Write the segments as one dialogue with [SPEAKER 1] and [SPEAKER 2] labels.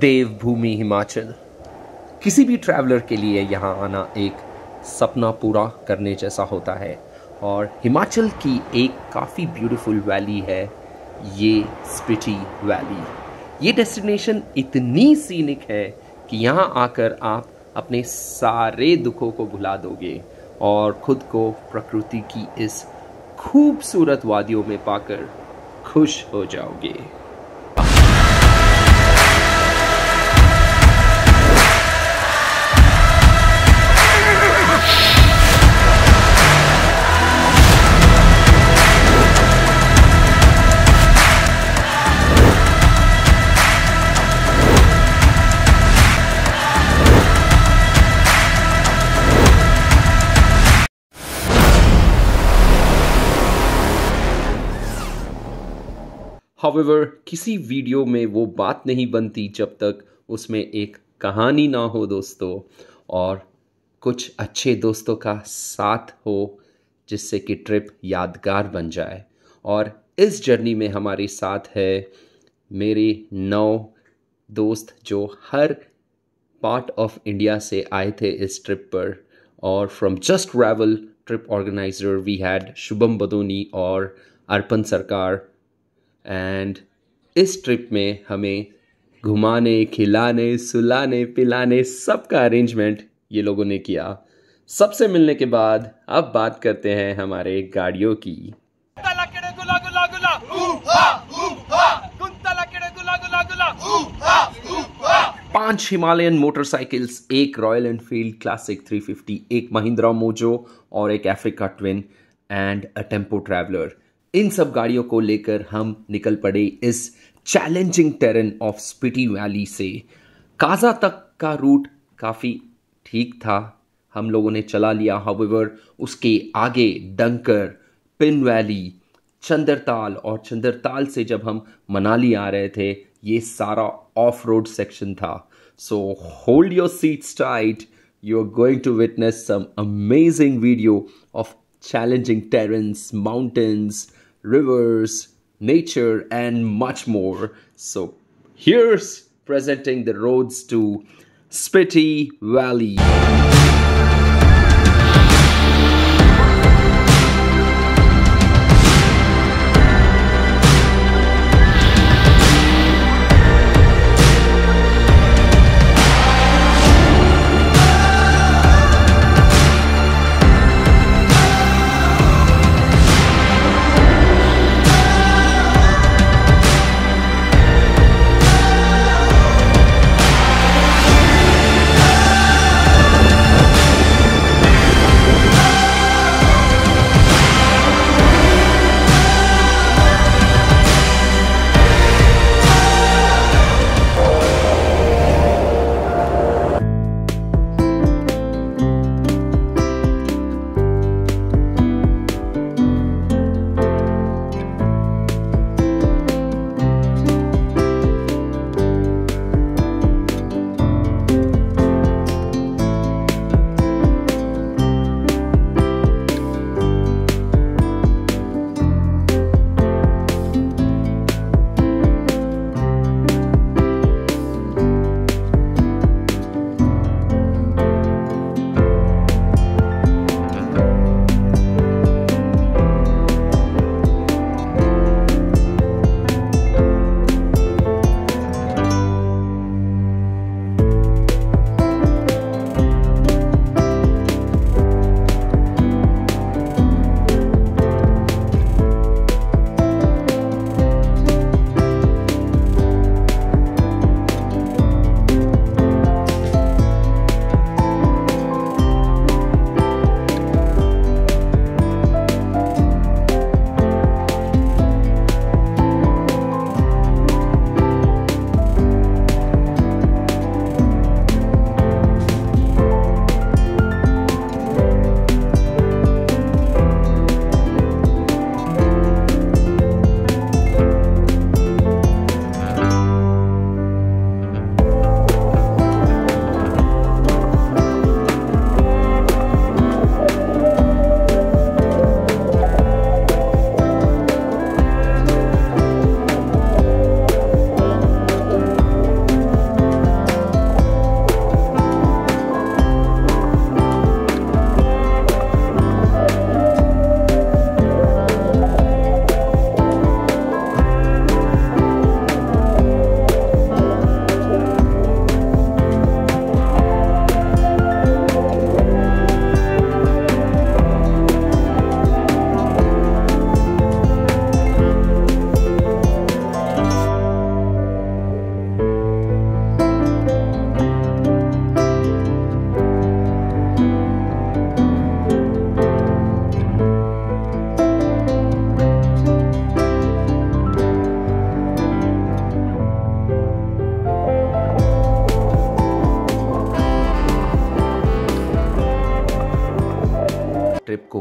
[SPEAKER 1] देवभूमि हिमाचल। किसी भी ट्रैवलर के लिए यहाँ आना एक सपना पूरा करने जैसा होता है। और हिमाचल की एक काफ़ी ब्यूटीफुल वैली है, ये स्पिटी वैली ये डेस्टिनेशन इतनी सीनिक है कि यहाँ आकर आप अपने सारे दुखों को भुला दोगे और खुद को प्रकृति की इस खूबसूरत वादियों में पाकर खुश हो जाओगे। हाउएवर किसी वीडियो में वो बात नहीं बनती जब तक उसमें एक कहानी ना हो दोस्तों, और कुछ अच्छे दोस्तों का साथ हो जिससे कि ट्रिप यादगार बन जाए। और इस जर्नी में हमारे साथ है मेरे नौ दोस्त जो हर पार्ट ऑफ़ इंडिया से आए थे इस ट्रिप पर। और from just travel trip organizer we had Shubham Badoni और अर्पण सरकार एंड इस ट्रिप में हमें घुमाने खिलाने सुलाने पिलाने सबका अरेंजमेंट ये लोगों ने किया। सबसे मिलने के बाद अब बात करते हैं हमारे गाड़ियों की। पाँच हिमालयन मोटरसाइकिल्स एक रॉयल एनफील्ड क्लासिक 350 एक महिंद्रा मोजो और एक Africa Twin and a tempo traveller इन सब गाड़ियों को लेकर हम निकल पड़े इस challenging terrain of Spiti valley से। काजा तक का रूट काफ़ी ठीक था। हम लोगों ने चला लिया हाउएवर उसके आगे डंकर पिन वैली चंद्रताल और चंद्रताल से जब हम मनाली आ रहे थे ये सारा ऑफ़ रोड सेक्शन था। So hold your seats tight you are going to witness some amazing video of challenging terrains, mountains, rivers, nature, and much more. So, here's presenting the roads to Spiti Valley.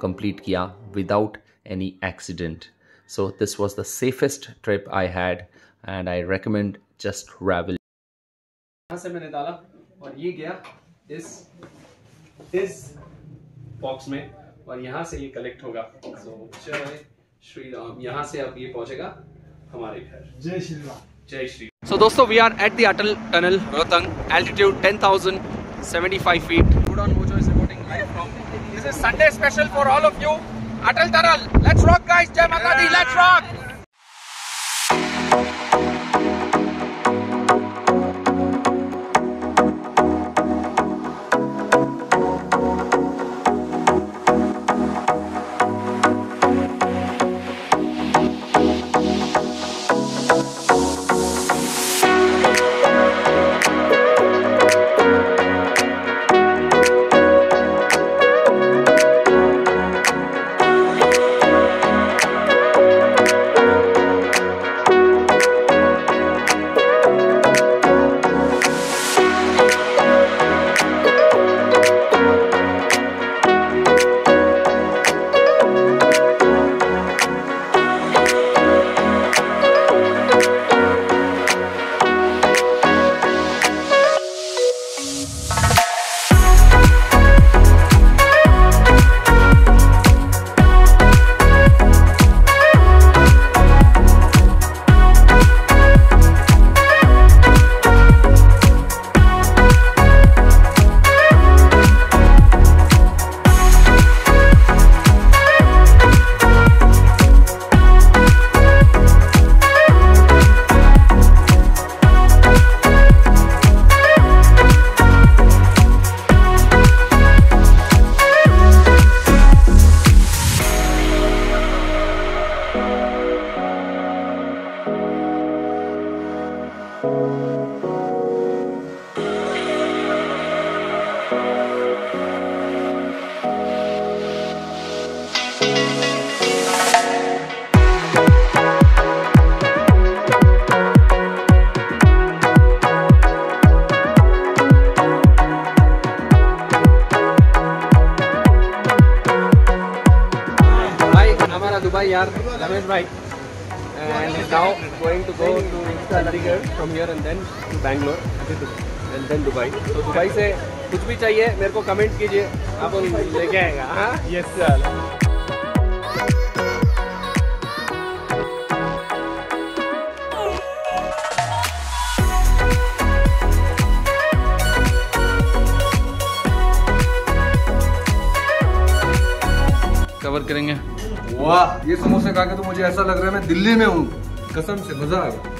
[SPEAKER 2] Complete किया without any accident so this was the safest trip I had and I recommend just travel यहाँ से मैंने डाला और ये गया इस इस बॉक्स में और यहाँ से ये कलेक्ट होगा। सो जय श्री राम यहाँ से अब ये पहुंचेगा हमारे घर।
[SPEAKER 3] जय श्री राम
[SPEAKER 2] जय श्री सो दोस्तों we are at the Atal tunnel Rohtang altitude 10,075 feet. Udon Mojo This is Sunday special for all of you. Atal Taral, let's rock, guys! Jai let's rock! आर रमेश भाई and now going to go to Chandigarh from here and then to Bangalore and then Dubai तो Dubai से कुछ भी चाहिए मेरे को comment कीजिए आप लेके आएगा हाँ?
[SPEAKER 3] यस
[SPEAKER 2] करेंगे।
[SPEAKER 3] वाह, ये समोसे खा के तो मुझे ऐसा लग रहा है मैं दिल्ली में हूँ। कसम से, मज़ा आ गया।